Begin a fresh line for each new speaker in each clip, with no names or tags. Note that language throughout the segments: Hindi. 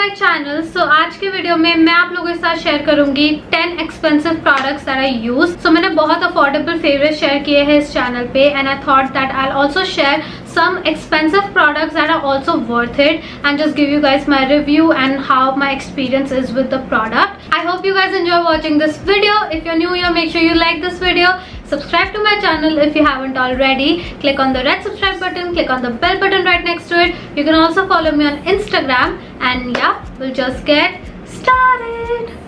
माई चैनल सो आज के वीडियो में मैं आप लोगों के साथ शेयर करूँगी ten expensive product are I use so मैंने बहुत अफोर्डेबल फेवरेट शेयर किए हैं इस चैनल पे and I thought that I also share some expensive products are are also worth it and just give you guys my review and how my experience is with product I hope you guys enjoy watching this video if you new your make sure you like this video subscribe to my channel if you haven't already. Click on the red subscribe button click on the bell button right next to it. You can also follow me on instagram. And yeah we'll just get started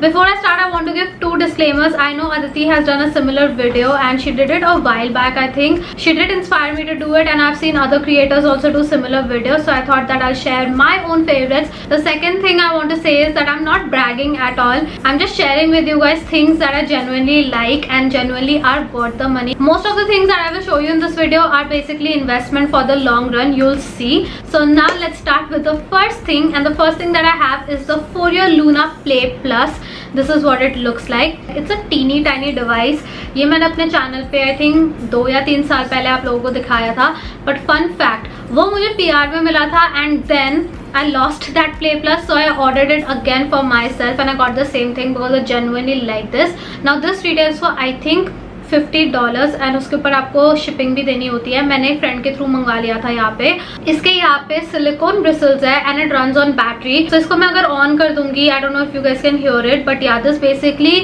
Before I start, I want to give two disclaimers. I know Aditi has done a similar video and she did it a while back, I think. She did inspire me to do it and I've seen other creators also do similar videos. So I thought that I'll share my own favorites. The second thing I want to say is that I'm not bragging at all. I'm just sharing with you guys things that I genuinely like and genuinely are worth the money. Most of the things that I will show you in this video are basically investment for the long run. You'll see. So now let's start with the first thing and the first thing that I have is the Fourier Luna Play Plus. This is what it looks like it's a teeny tiny device ये मैंने अपने चैनल पे आई थिंक दो या तीन साल पहले आप लोगों को दिखाया था बट फन फैक्ट वो मुझे पीआर में मिला था and then I lost that play plus so I ordered it again for myself and I got the same thing because I genuinely like this. Now this retails for I think fifty dollar and उसके ऊपर आपको शिपिंग भी देनी होती है। मैंने एक फ्रेंड के थ्रू मंगवा लिया था यहाँ पे। इसके यहाँ पे सिलिकॉन ब्रिसल्स है and it run on battery तो इसको मैं अगर ऑन कर दूँगी I don't know if you guys can hear it but या this basically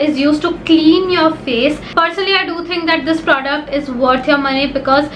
is use to clean your face personally I do think that this product is worth your money because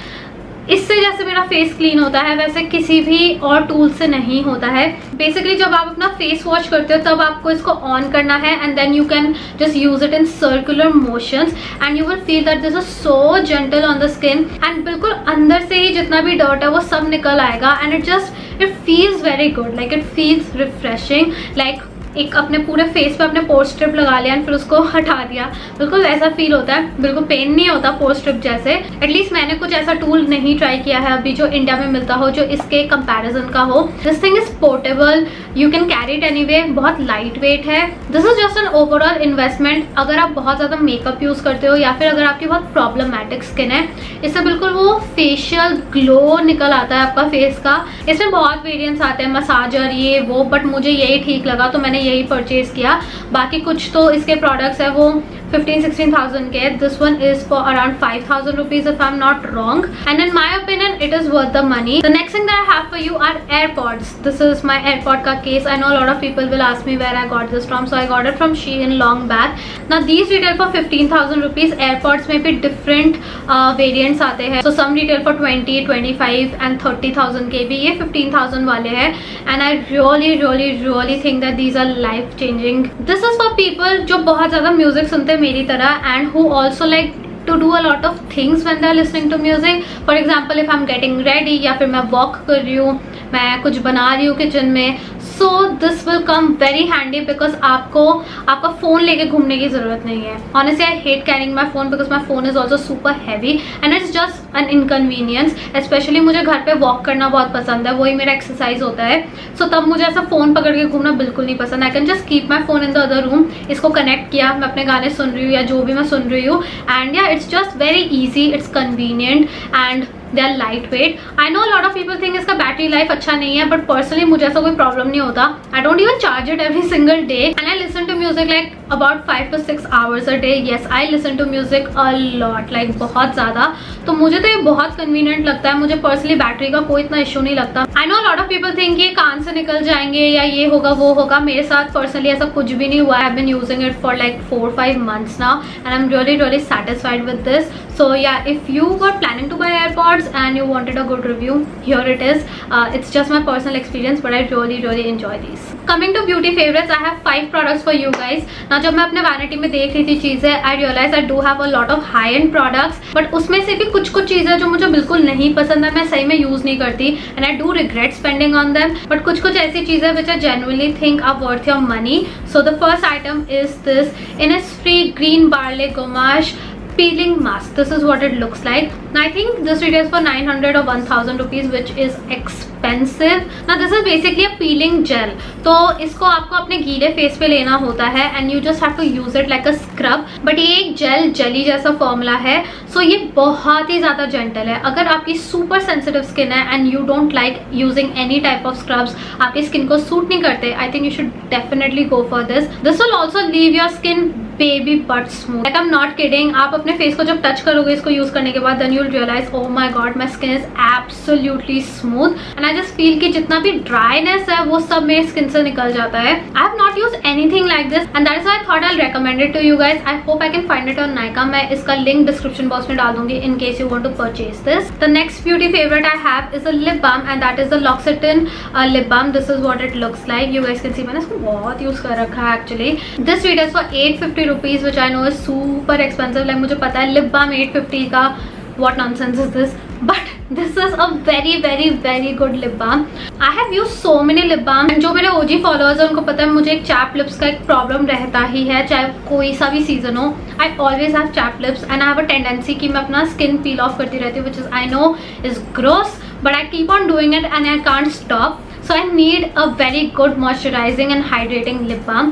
इससे जैसे मेरा फेस क्लीन होता है, वैसे किसी भी और टूल से नहीं होता है। बेसिकली जब आप अपना फेस वॉश करते हो, तब आपको इसको ऑन करना है and then you can just use it in circular motions and you will feel that this is so gentle on the skin and बिल्कुल अंदर से ही जितना भी डर्ट है, वो सब निकल आएगा and it just it feels very good like it feels refreshing like एक अपने पूरे फेस पे अपने पोस्ट स्ट्रिप लगा लिया फिर उसको हटा दिया। बिल्कुल वैसा फील होता है, बिल्कुल पेन नहीं होता पोस्ट स्ट्रिप जैसे। एटलीस्ट मैंने कुछ ऐसा टूल नहीं ट्राई किया है अभी जो इंडिया में मिलता हो, जो इसके कंपैरिजन का हो। This thing is portable you can carry it any बहुत लाइट वेट है। This is just an overall investment अगर आप बहुत ज़्यादा मेकअप यूज़ करते हो या फिर अगर आपकी बहुत प्रॉब्लमैटिक स्किन है, इससे बिल्कुल वो फेशियल ग्लो निकल आता है आपका फेस का। इसमें बहुत वेरियंट्स आते हैं मसाजर ये, वो बट मुझे यही ठीक लगा तो मैंने यही परचेज किया। बाकी कुछ तो इसके प्रोडक्ट्स है वो 15-16,000 के this one is for around five thousand rupees if I am not wrong and in my opinion it is worth the money the next thing for you are airports this is my airport का case I know lot of people will ask me where I got this from so I ordered from Shein long back ना these retail for fifteen thousand rupees airports में भी डिफरेंट वेरियंट्स आते हैं. So some retail for twenty twenty five and thirty thousand के भी ये फिफ्टीन थाउज़ेंड वाले हैं. And I really really really think that these are life changing this is for people जो बहुत ज़्यादा म्यूज़िक सुनते मेरी तरह and who also like to do a lot of things when they listening to music for example if I am getting ready या फिर मैं वॉक कर रही हूँ, मैं कुछ बना रही हूँ किचन में so this will come very handy because आपको, आपका फ़ोन लेके घूमने की ज़रूरत नहीं है. Honestly I hate carrying my phone because my phone is also super heavy and it's just an inconvenience especially मुझे घर पे वॉक करना बहुत पसंद है वही मेरा एक्सरसाइज होता है। सो so, तब मुझे ऐसा फ़ोन पकड़ के घूमना बिल्कुल नहीं पसंद। I can just keep my phone in the other room इसको कनेक्ट किया मैं अपने गाने सुन रही हूँ या जो भी मैं सुन रही हूँ। एंड या it's just very easy it's convenient and they are light weight I know lot of people think इसका बैटरी लाइफ अच्छा नहीं है बट पर्सनली मुझे ऐसा कोई प्रॉब्लम नहीं होता। I don't even charge it every single day and I listen to music like about five to six hours a day yes I listen to music a lot like बहुत ज़्यादा। तो मुझे तो ये बहुत कन्वीनियंट लगता है। मुझे पर्सनली बैटरी का कोई इतना इशू नहीं लगता। I know lot of people think ये कान से निकल जाएँगे या ये होगा, वो होगा। मेरे साथ पर्सनली ऐसा कुछ भी नहीं हुआ। I been using it for like four five months ना and I am really really satisfied with this so या if you were planning to my AirPods and you wanted a good review here it is it's just my personal experience but I really really enjoy this coming to beauty favourites I have five products for you guys ना जब मैं अपने वैनिटी में देख रही थी चीज़ें I realise I do have a lot of high end products but उसमें से भी कुछ कुछ चीज़ें जो मुझे बिल्कुल नहीं पसंद है, मैं सही में यूज़ नहीं करती। And I do regret spending on them but kuch कुछ ऐसी चीज़ें which I genuinely think are worth your money so the first item is this Innisfree Green Barley Gommage peeling mask. This is what it looks like. Now i think this retails for 900 or 1000 rupees, which is expensive. Now, this is basically a peeling gel. तो इसको आपको अपने गीले फेस पे लेना होता है and you just have to use it like a scrub but ये एक जेल जेली जैसा फॉर्मूला है. सो so ये बहुत ही ज़्यादा जेंटल है. अगर आपकी सुपर सेंसिटिव स्किन है and you don't like using any type of scrubs आपकी स्किन को सूट नहीं करते I think you should definitely go for this this will also leave your skin baby butt smooth like am not kidding आप अपने फेस को जब टच करोगे, इसको यूज़ करने के बाद then you realise oh my God my skin is absolutely smooth and I just feel कि जितना भी ड्राइनेस है, वो सब मेरे स्किन से निकल जाता है. I have not use anything like this and that is I thought I recommended to you guys I hope I can find it on Nykaa मैं इसका लिंक डिस्क्रिप्शन बॉक्स में डाल दूँगी in case you want to purchase this the next beauty favourite I have is a lip balm and that is the L'Occitane lip balm this is what it looks like you guys can see मैंने इसको बहुत यूज़ कर रखा है actually this video for eight fifty rupees which I know is super expensive like मुझे पता है लिप बाम एट फिफ्टी का, what nonsense is this? But this is a very very very good lip balm i have used so many lip balm जो मेरे OG followers हैं, उनको पता है, मुझे एक चैप लिप्स का एक प्रॉब्लम रहता ही है, चाहे कोई सा भी सीज़न हो. I always have chap lips and I have a tendency कि मैं अपना स्किन पील ऑफ़ करती रहती हूँ which is I know is gross but I keep on doing it and I can't stop so i need a very good moisturizing and hydrating lip balm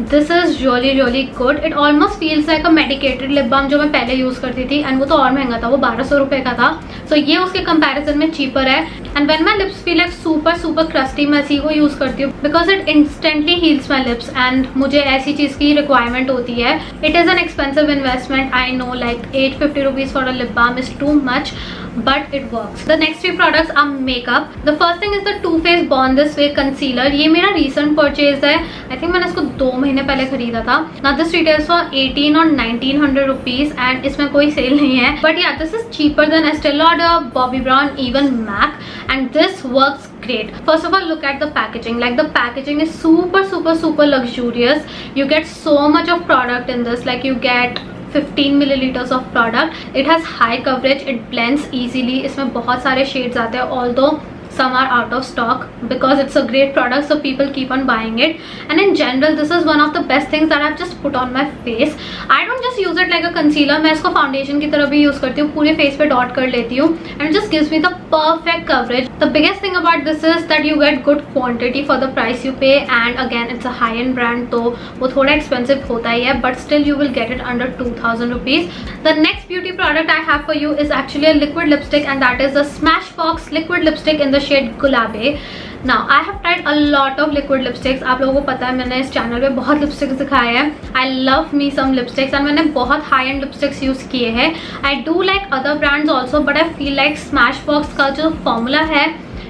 this is really really good it almost feels like a medicated lip balm जो मैं पहले यूज़ करती थी एंड वो तो और महँगा था वो बारह सौ रुपए का था। सो so, ये उसके कंपैरिजन में चीपर है। And when my lips feel like super super crusty मैं इसी को यूज़ करती हूँ। Because it instantly heals my lips and मुझे ऐसी चीज़ की रिक्वायरमेंट होती है। It is an expensive investment I know like at fifty rupees for lip balm is too much but it work the next few products are makeup the first thing is the too face born this way concealer ये मेरा रिसेंट परचेज है। आई थिंक मैंने इसको दो महीने पहले खरीदा था। ना दिस रिटेल्स फॉर एटीन और नाइनटीन हंड्रेड रुपीज़ एंड इसमें कोई सेल नहीं है। But yeah this is cheaper than Estee Lauder Bobbi Brown even MAC and this works great first of all look at the packaging like the packaging is super super super luxurious you get so much of product in this like you get 15 milliliters of product it has high coverage it blends easily इसमें बहुत सारे shades आते हैं although some are out of stock because it's a great product so people keep on buying it and in general this is one of the best things that I've just put on my face I don't just use it like a concealer मैं इसको foundation की तरह भी use करती हूँ पूरे face पे dot कर लेती हूँ and it just gives me the perfect coverage. The biggest thing about this is that you get good quantity for the price you pay and again it's a high-end brand so wo thoda expensive hota hai but still you will get it under 2000 rupees. The next beauty product i have for you is actually a liquid lipstick and that is the smashbox liquid lipstick in the shade gulabe. ना I have tried a lot of liquid lipsticks आप लोगों को पता है, मैंने इस चैनल पे बहुत लिपस्टिक्स दिखाए हैं। I love me some lipsticks and मैंने बहुत हाई एंड लिपस्टिक्स यूज़ किए हैं। I do like other brands also but I feel like Smashbox का जो फॉर्मूला है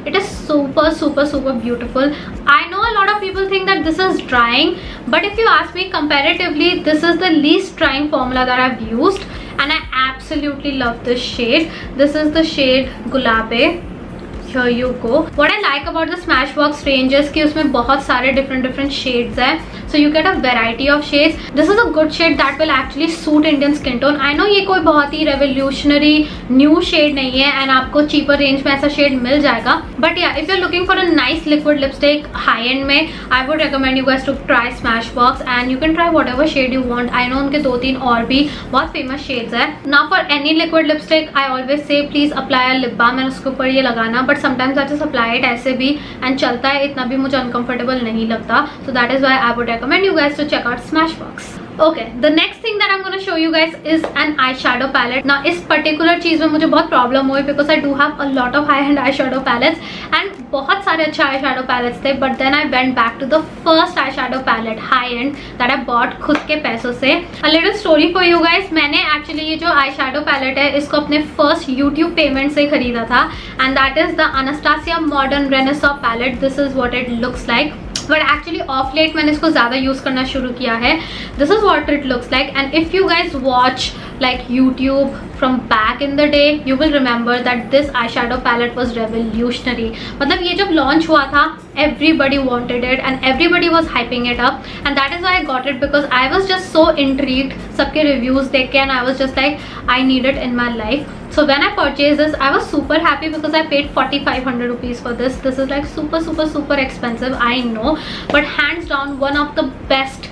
it is super super super beautiful I know a lot of people think that this is drying but if you ask me comparatively this is the least drying formula there I and I absolutely love this shade this is the shade Gulabe here you go what i like about the smashbox range is कि उसमें बहुत सारे different different shades है so you get a variety of shades this is a good shade that will actually suit indian skin tone i know ये कोई बहुत ही revolutionary new shade नहीं है and आपको cheaper range में ऐसा shade मिल जाएगा but yeah if you're looking for a nice liquid lipstick high end में i would recommend you guys to try smashbox and you can try whatever shade you want i know उनके दो तीन और भी बहुत famous shades है now for any liquid lipstick i always say please apply a lip balm and उसके ऊपर ये लगाना but sometimes I supply it ऐसे भी एंड चलता है, इतना भी मुझे अनकंफर्टेबल नहीं लगता। So that is why I would recommend you guys to check out Smash Box the next thing that I am gonna show you guys is an eye shadow palette ना इस पर्टिकुलर चीज़ में मुझे बहुत प्रॉब्लम हुई I do have a lot of high end eye shadow palettes and बहुत सारे अच्छे शेडो पैलेट्स थे then I went back to the first eye shadow palette high end that I bought खुद के पैसों से. A little story for you guys मैंने एक्चुअली ये जो शेडो पैलेट है, इसको अपने फ़र्स्ट यूट्यूब पेमेंट से खरीदा था and that is the Anastasia Modern Renaissance palette this is what it looks like but actually of late मैंने इसको ज़्यादा यूज़ करना शुरू किया है। This is what it looks like and if you guys watch like YouTube from back in the day you will remember that this eye shadow palette was revolutionary मतलब ये जब लॉन्च हुआ था everybody wanted it and everybody was hyping it up and that is I got it because I was just so intrigued सबके रिव्यूज़ देख के and I was just like I need it in my life so when I purchased this I was super happy because I paid 4500 rupees for this. This is like super super super expensive I know. But hands down one of the best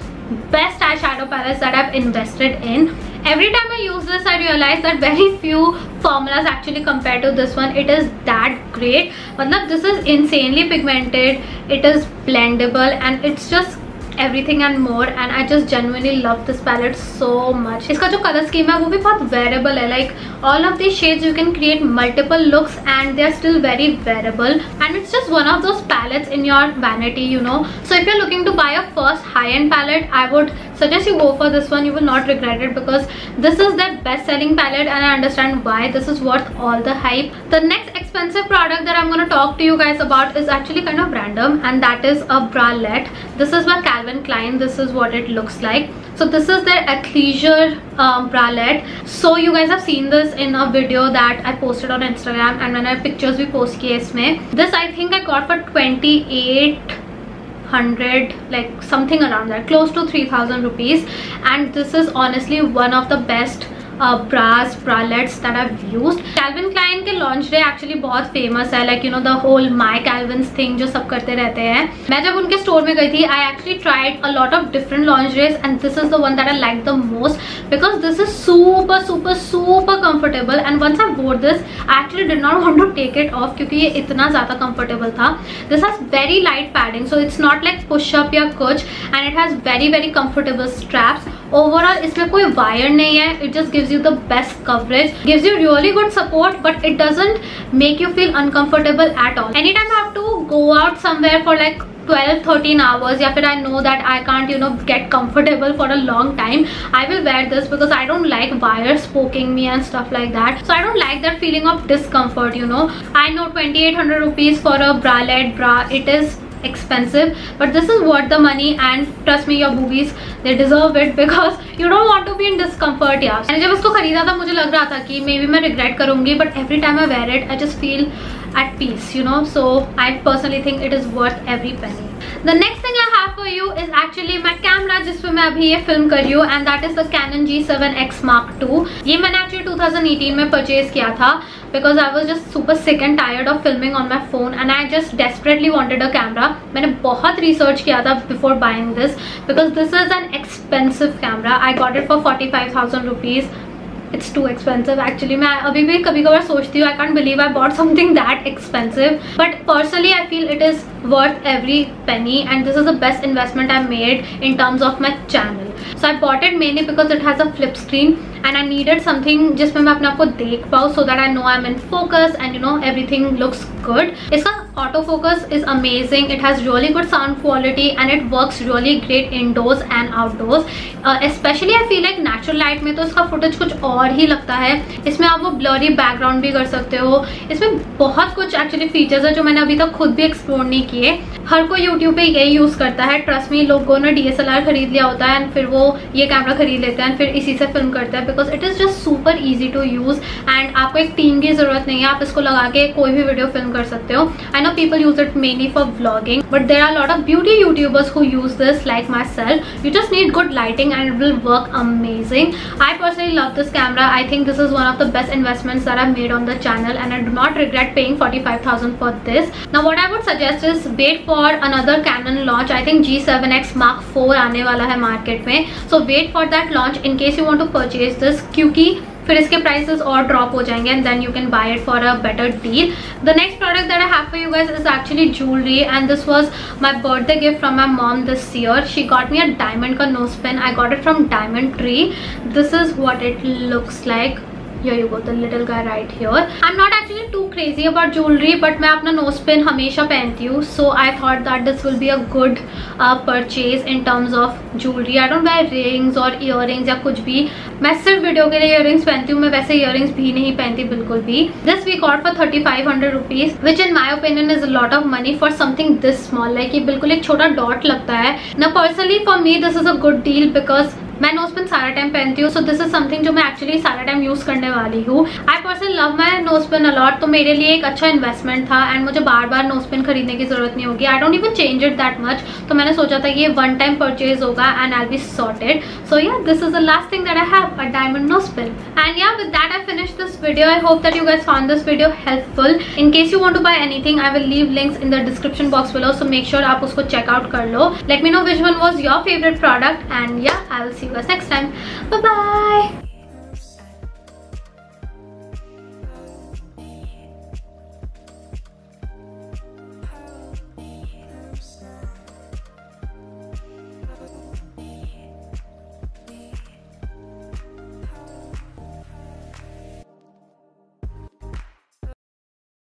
best eyeshadow palettes that I've invested in. Every time I use this I realize that very few formulas actually compared to this one. It is that great. Matlab this is insanely pigmented. It is blendable and it's just everything and more and I just genuinely love this palette so much इसका जो color scheme है वो भी बहुत wearable है like all of these shades you can create multiple looks and they are still very wearable and it's just one of those palettes in your vanity you know so if you're looking to buy a first high-end palette I would suggest you go for this one you will not regret it because this is their best selling palette and I understand why this is worth all the hype. The next expensive product that I'm gonna talk to you guys about is actually kind of random and that is a bralette. This is by Calvin Klein. This is what it looks like. So this is their athleisure um, bralette. So you guys have seen this in a video that I posted on Instagram and when I pictures we post kiye this I think I got for 28 hundred like something around that close to 3000 rupees. And this is honestly one of the best bras bralettes that I've used. Calvin Klein के लॉन्च डे एक्चुअली बहुत फ़ेमस है like you know the whole my Calvins thing जो सब करते रहते हैं। मैं जब उनके स्टोर में गई थी I actually tried a lot of different launch days and this is the one that I like the most because this is super super super comfortable and once I wore this I actually did not want to take it off क्योंकि ये इतना ज़्यादा कंफर्टेबल था। This has very light padding so it's not like pushup या कुछ and it has very very comfortable straps overall इसमें कोई वायर नहीं है it just gives you the best coverage gives you really good support but it doesn't make you feel uncomfortable at all any time have to go out somewhere for like 12 13 hours yeah but i know that i can't you know get comfortable for a long time i will wear this because i don't like wires poking me and stuff like that so i don't like that feeling of discomfort you know i know 2800 rupees for a bralette bra it is expensive but this is worth the money and trust me your boobies they deserve it because you don't want to be in discomfort yeah मैंने जब इसको खरीदा था मुझे लग रहा था कि मे बी मैं रिग्रेट करूंगी but every time I wear it I just feel at peace you know so I personally think it is worth every Penny the next thing I have for you is actually my camera जिसपे मैं अभी ये film कर रही हूँ and that is the Canon G7X Mark II ये मैंने actually 2018 में purchase किया था because I was just super sick and tired of filming on my phone and I just desperately wanted a camera मैंने बहुत research किया था before buying this because this is an expensive camera I got it for 45,000 rupees it's too expensive actually मैं अभी भी कभी कभार सोचती हूँ I can't believe I bought something that expensive but personally I feel it is worth every penny and this is the best investment I made in terms of my channel so I it mainly because it has a flip screen and I needed something जिसमें मैं अपने आपको देख पाऊँ so that I know I am focus and you know everything looks good इसका auto focus is amazing it has really good sound quality and it work really great indoors and outdoors specially I feel like natural light में तो इसका फुटेज कुछ और ही लगता है। इसमें आप वो ब्लरी बैकग्राउंड भी कर सकते हो। इसमें बहुत कुछ एक्चुअली फीचर्स है जो मैंने अभी तक खुद भी एक्सप्लोर नहीं किए। हर कोई यूट्यूब पे यही यूज़ करता है। ट्रस्ट में लोगों ने डी खरीद लिया होता है एंड फिर वो ये कैमरा खरीद लेते हैं फिर इसी से फ़िल्म करते हैं। Because it is just super easy to use and आपको एक टीम की ज़रूरत नहीं है। आप इसको लगा के कोई भी वीडियो फ़िल्म कर सकते हो। I know people use it mainly for blogging but there are lot of beauty YouTubers who use this like myself you just need good lighting and it will work amazing I personally love this camera I think this is one of the best investment are are made on the channel and I do not regret paying forty five thousand for this ना what I would suggest is wait for another Canon launch I think G seven X Mark four आने वाला है मार्केट में. So wait for that launch in case you want to purchase this क्योंकि फिर इसके प्राइसेस और ड्रॉप हो जाएँगे and then you can buy it for a better deal the next product that I have for you guys is actually jewellery and this was my birthday gift from my mom this year she got me a diamond का nose pin I got it from Diamond Tree this is what it looks like here you go the little guy right here i'm not actually too crazy about jewelry but मैं अपना nose pin हमेशा पहनती हूँ so I thought that this will be a good uh, purchase in terms of jewelry I don't wear rings or earrings या कुछ भी मैं सिर्फ़ वीडियो के लिए earrings पहनती हूँ मैं वैसे earrings भी नहीं पहनती बिल्कुल भी this we got for 3500 rupees which in my opinion is a lot of money for something this small like ये बिल्कुल एक छोटा dot लगता है now personally for me this is a good deal because मैं नोज़ पेन सारा टाइम पहनती हूँ सो दिस इज़ समथिंग जो मैं एक्चुअली सारा टाइम यूज़ करने वाली हूँ। I person love my nose pin a lot तो मेरे लिए एक अच्छा इन्वेस्टमेंट था एंड मुझे बार बार नोज़ पेन खरीदने की ज़रूरत नहीं होगी। I don't even change it that much तो मैंने सोचा था ये वन टाइम परचेज होगा and I be sorted so yeah this is the last thing that I have a diamond nose pin and yeah with that I finish this video I hope that you guys found this video helpful. In case you want to buy anything, i will leave links in the description box below, so make sure आप उसको चेकआउट कर लो. Let me know which was your favourite product and and yeah, i will see you guys next time Bye bye.